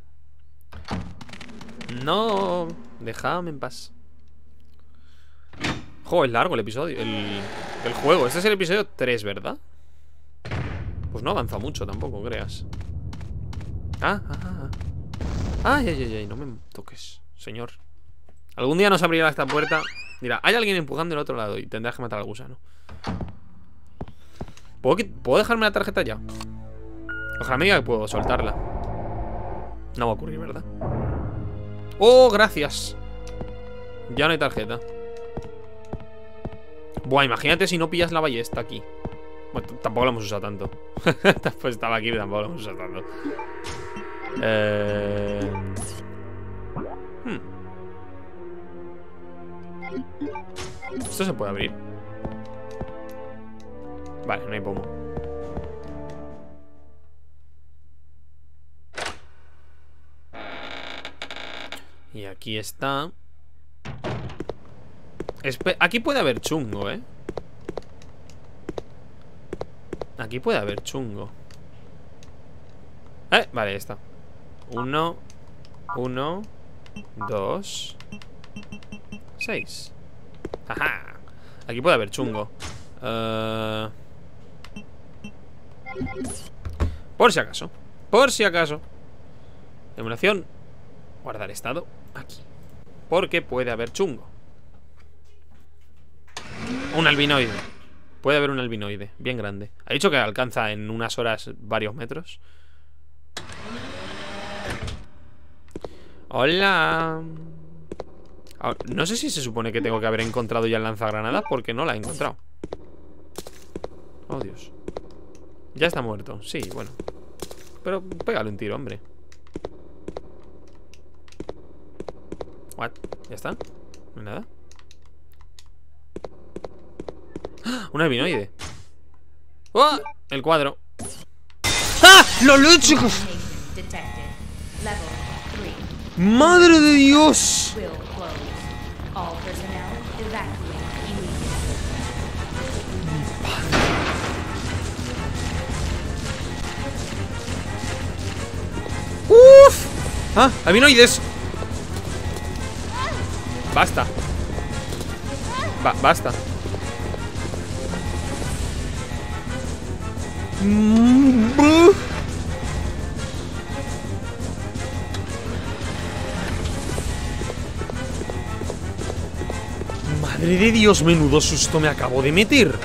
No, déjame en paz. Jo, es largo el episodio, el, juego. Este es el episodio 3, ¿verdad? Pues no avanza mucho tampoco, creas. Ah, ah, ah. Ay, ay, ay, ay, no me toques, señor. Algún día nos abrirá esta puerta. Dirá, hay alguien empujando el otro lado y tendrás que matar al gusano. ¿Puedo, ¿Puedo dejarme la tarjeta ya? Ojalá me diga que puedo soltarla. No va a ocurrir, ¿verdad? ¡Oh, gracias! Ya no hay tarjeta. Buah, imagínate si no pillas la ballesta aquí. Bueno, tampoco la hemos usado tanto. pues estaba aquí, tampoco la hemos usado tanto. Eh... Hmm. Esto se puede abrir. Vale, no hay pomo. Y aquí está. aquí puede haber chungo, ¿eh? Aquí puede haber chungo. Eh, vale, está. Uno. Uno. Dos. Seis. Ajá. Aquí puede haber chungo. Uh... Por si acaso. Por si acaso. Emulación. Guardar estado. Aquí. Porque puede haber chungo. Un albinoide. Puede haber un albinoide. Bien grande. Ha dicho que alcanza en unas horas varios metros. Hola. Ah, no sé si se supone que tengo que haber encontrado ya el lanzagranadas porque no la he encontrado. Oh, Dios. Ya está muerto. Sí, bueno. Pero pégale un tiro, hombre. What? ¿Ya está? ¿No hay nada? ¡Ah! Un albinoide. ¡Oh! El cuadro. ¡Ah! ¡Los chicos! ¡Madre de Dios! ¡Uf! ¡Ah! ¡Albinoides! Basta. Ba Basta. Madre de Dios, menudo susto me acabo de meter.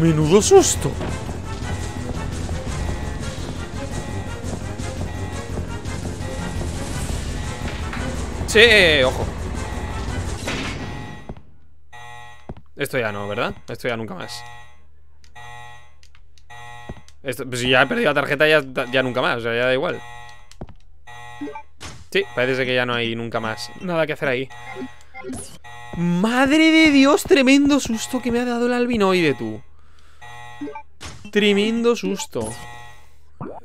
Menudo susto Sí, ojo. Esto ya no, ¿verdad? Esto ya nunca más. Esto, pues si ya he perdido la tarjeta ya, ya nunca más O sea, ya da igual. Sí, parece que ya no hay nunca más Nada que hacer ahí. Madre de Dios, tremendo susto que me ha dado el albinoide, tú. Tremendo susto.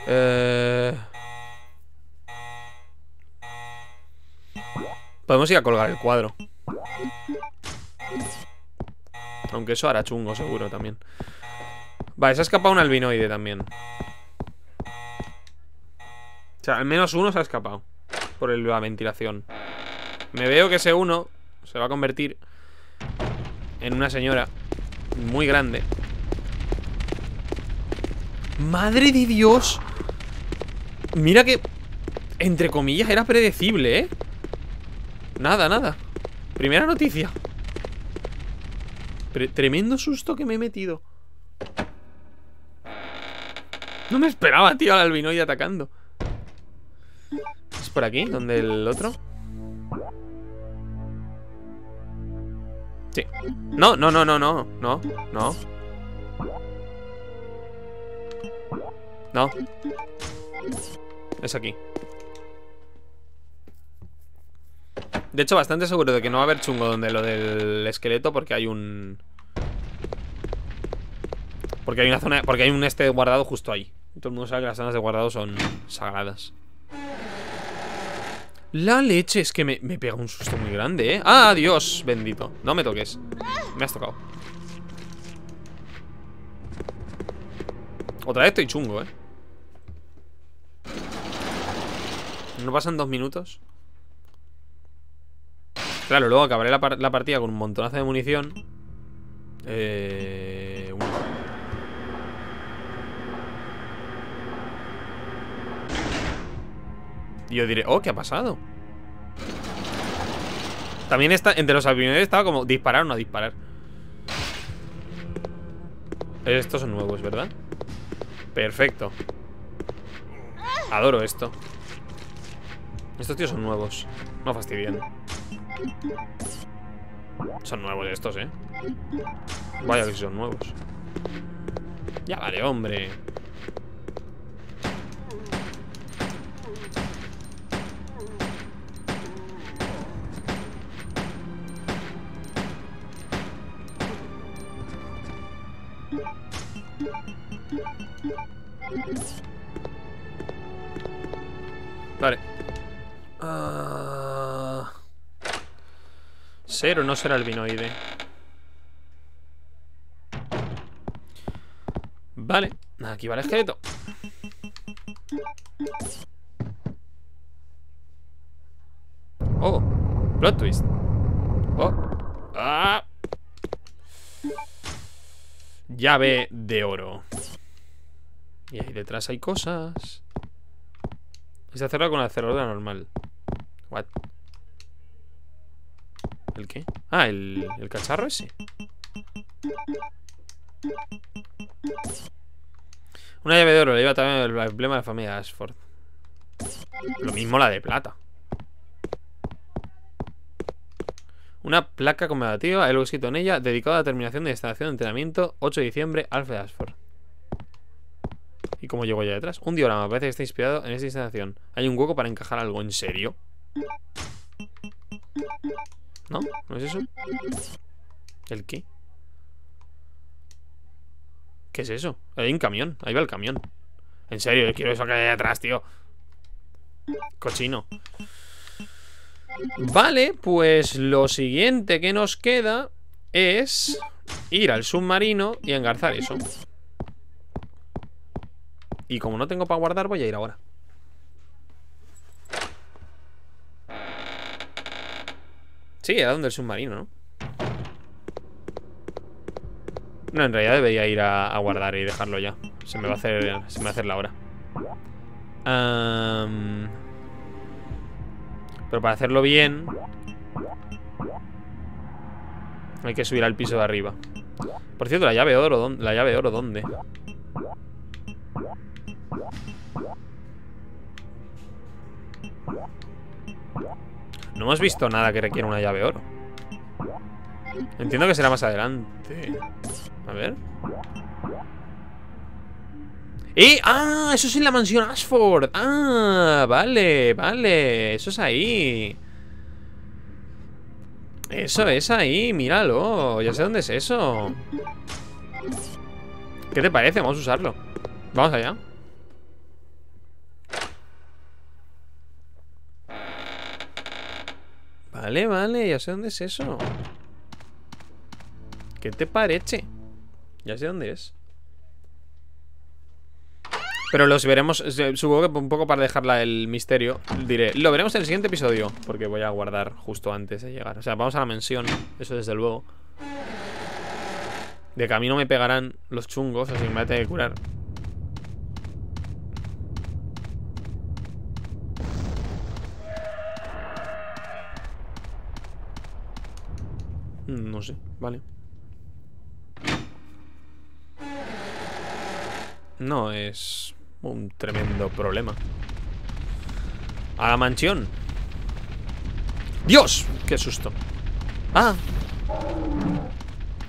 Eh... Podemos ir a colgar el cuadro. Aunque eso hará chungo seguro también. Vale, se ha escapado un albinoide también. O sea, al menos uno se ha escapado Por la ventilación. Me veo que ese uno Se va a convertir En una señora Muy grande. ¡Madre de Dios! Mira que Entre comillas era predecible, ¿eh? Nada, nada. Primera noticia. Tremendo susto que me he metido. No me esperaba, tío, al albinoide atacando. ¿Es por aquí? ¿Dónde el otro? Sí. No, no, no, no, no No, no. No. Es aquí De hecho, bastante seguro de que no va a haber chungo donde lo del esqueleto porque hay un... Porque hay una zona... Porque hay un este guardado justo ahí. Todo el mundo sabe que las zonas de guardado son sagradas. La leche, es que me, me pega un susto muy grande, ¿eh? ¡Ah, Dios! Bendito. No me toques. Me has tocado. Otra vez estoy chungo, ¿eh? ¿No pasan dos minutos? Claro, luego acabaré la, partida con un montonazo de munición. Eh, Y yo diré, oh, ¿qué ha pasado? También está, entre los aviones estaba como disparar o no disparar. Estos son nuevos, ¿verdad? Perfecto. Adoro esto. Estos tíos son nuevos. No fastidien. Son nuevos estos, ¿eh? Vaya que son nuevos. Ya vale, hombre. Vale. Ah. ¿Ser o no ser albinoide? Vale. Aquí va el esqueleto. Oh. Plot twist. Oh. Ah. Llave de oro. Y ahí detrás hay cosas. Y se con la cerradura normal. What? ¿El qué? Ah, el, cacharro ese. Una llave de oro, le lleva también el emblema de la familia Ashford. Lo mismo la de plata. Una placa conmemorativa, algo escrito en ella, dedicada a la terminación de instalación de entrenamiento 8 de diciembre, Alfred Ashford. ¿Y cómo llegó allá detrás? Un diorama, parece que está inspirado en esta instalación. Hay un hueco para encajar algo, ¿en serio? ¿No? ¿No es eso? ¿El qué? ¿Qué es eso? Hay un camión, ahí va el camión En serio, quiero eso que hay atrás, tío Cochino Vale, pues lo siguiente que nos queda es ir al submarino y engarzar eso y como no tengo para guardar, voy a ir ahora. Sí, era donde el submarino, ¿no? No, en realidad debería ir a, guardar y dejarlo ya. Se me va a hacer, se me va a hacer la hora. pero para hacerlo bien... Hay que subir al piso de arriba. Por cierto, la llave de oro, ¿la llave de oro dónde? No hemos visto nada que requiera una llave oro. Entiendo que será más adelante. A ver. ¡Eh! ¡Ah! Eso es en la mansión Ashford. ¡Ah! Vale, vale. Eso es ahí. Eso es ahí, míralo. Ya sé dónde es eso. ¿Qué te parece? Vamos a usarlo. Vamos allá. Vale, vale, ya sé dónde es eso. ¿Qué te parece? Ya sé dónde es. Pero los veremos, supongo que un poco para dejarla el misterio Diré, lo veremos en el siguiente episodio Porque voy a guardar justo antes de llegar O sea, vamos a la mención, eso desde luego De camino me pegarán los chungos Así que me voy a tener que curar no sé, vale. No es un tremendo problema. A la mansión. ¡Dios! ¡Qué susto! ¡Ah!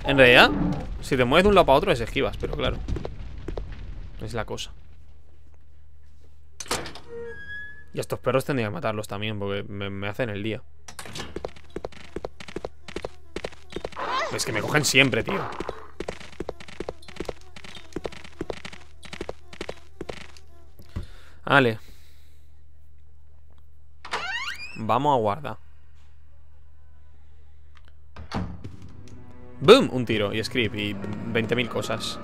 En realidad, si te mueves de un lado para otro es esquivas, pero claro. Es la cosa. Y a estos perros tendría que matarlos también, porque me hacen el día. Es que me cogen siempre, tío. Vale Vamos a guardar. ¡Boom! Un tiro y script y 20.000 cosas.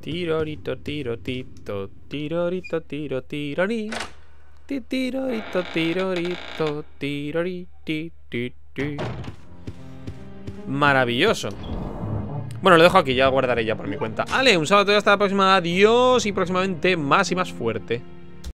Tirorito, tiro, tito Tirorito, tiro, tirori Tirorito, tirorito, tirorito, Maravilloso. Bueno, lo dejo aquí, ya guardaré ya por mi cuenta. Ale, un y hasta la próxima. Adiós y próximamente más y más fuerte.